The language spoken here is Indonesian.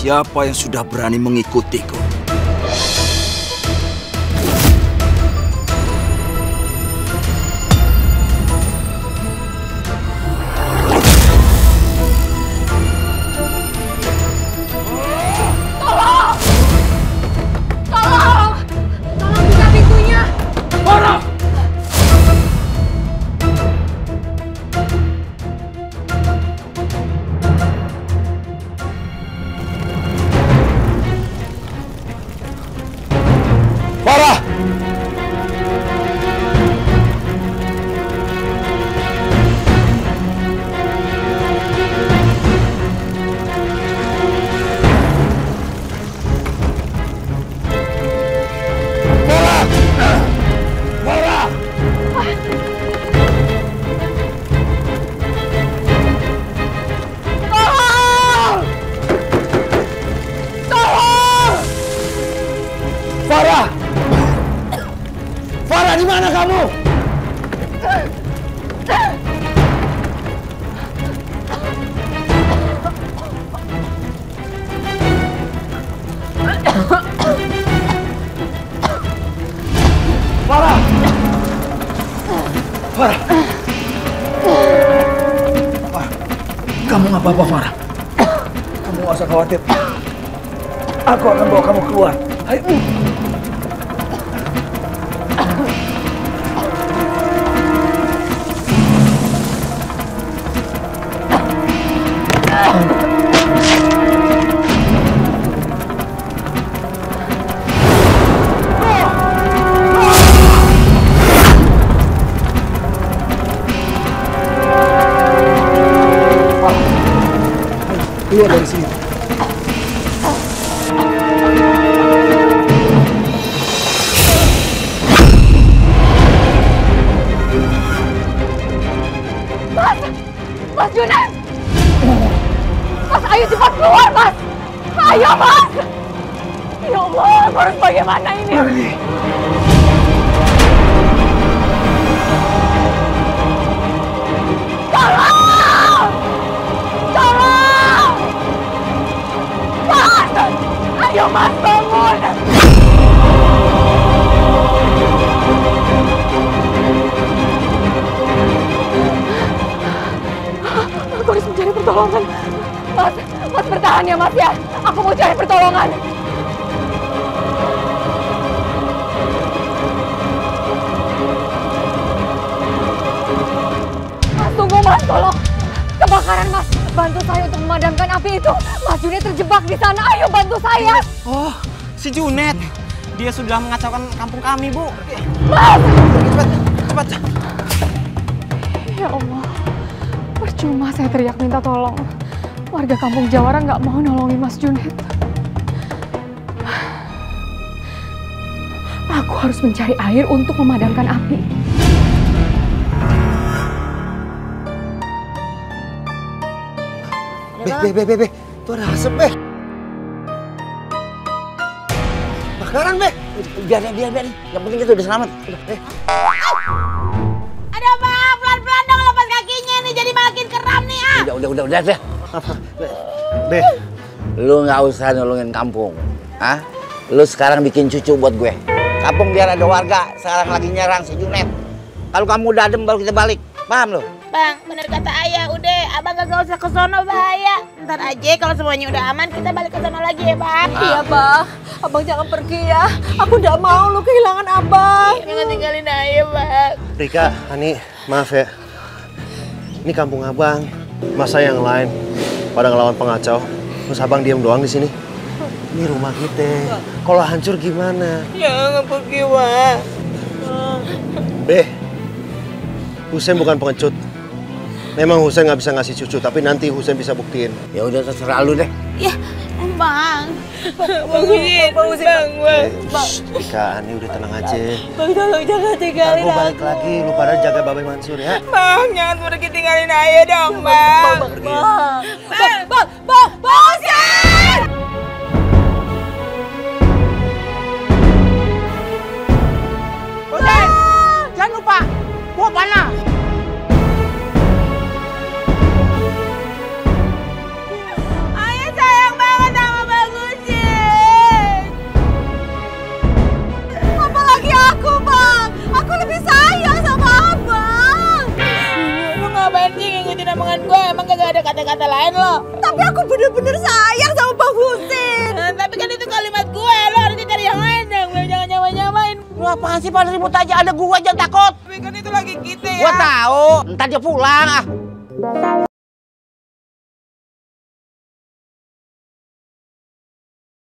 Siapa yang sudah berani mengikutiku? Farah! Farah di mana kamu? Farah! Farah! Kamu nggak apa-apa, Farah. Kamu nggak usah khawatir. Aku akan bawa kamu keluar. Ayo. Ayo cepat keluar, Mas! Ayo, Mas! Ya Allah, aku harus bagaimana ini? Tolong! Tolong! Mas! Ayo, Mas, bangun! Aku harus mencari pertolongan. Mas bertahan ya Mas ya. Aku mau cari pertolongan. Mas, tunggu Mas, tolong. Kebakaran Mas, bantu saya untuk memadamkan api itu. Mas Junet terjebak di sana. Ayo bantu saya. Oh, si Junet. Dia sudah mengacaukan kampung kami, Bu. Mas! Cepat, cepat. Ya Allah, percuma saya teriak minta tolong. Warga kampung Jawara nggak mau nolongin Mas Junet. Aku harus mencari air untuk memadamkan api. Beh, beh, beh, beh, beh. Itu ada asap, beh. Bakaran, beh. Biar, biar, biar. Yang penting kita udah selamat. Udah, eh. Aduh bang, pelan-pelan dong lepas kakinya nih jadi makin keram nih ah. Udah, udah, udah, udah, udah. Beh, lu nggak usah nolongin kampung. ah? Lu sekarang bikin cucu buat gue. Kampung biar ada warga. Sekarang lagi nyerang si Junet. Kalau kamu udah adem baru kita balik. Paham lu? Bang, bener kata ayah, udah abang gak usah ke sono bahaya. Ntar aja kalau semuanya udah aman kita balik ke sono lagi ya bang. Iya, Bang. Abang jangan pergi ya. Aku udah mau lu kehilangan Abang. Jangan tinggalin ayah bang. Rika, Ani, maaf ya. Ini kampung abang. Masa yang lain pada ngelawan pengacau. Terus abang diam doang di sini. Ini rumah kita. Kalau hancur gimana? Jangan pergi bang. Beh, Husen bukan pengecut. Memang Husen nggak bisa ngasih cucu, tapi nanti Husen bisa buktiin. Ya udah terserah lu deh. Ya, bang. Bang Husin, bang Husin, bang, bang. Shh, Rika, Ani udah tenang aja. Bang tolong jangan tinggalin Aku balik lagi, lu pada jaga Babe Mansur ya. Bang, jangan pergi tinggalin ayah dong, bang. Bang, bang, bang, bang, bang Husin! Kata-kata lain lo? Tapi aku bener-bener sayang sama Bang Husin. Nah, tapi kan itu kalimat gue, lo harusnya cari yang lain dong. Lo jangan nyawa-nyamain. Lu apaan sih pada ribut aja ada gua jangan takut. Tapi kan itu lagi kita ya. Gua tahu, entar dia pulang ah.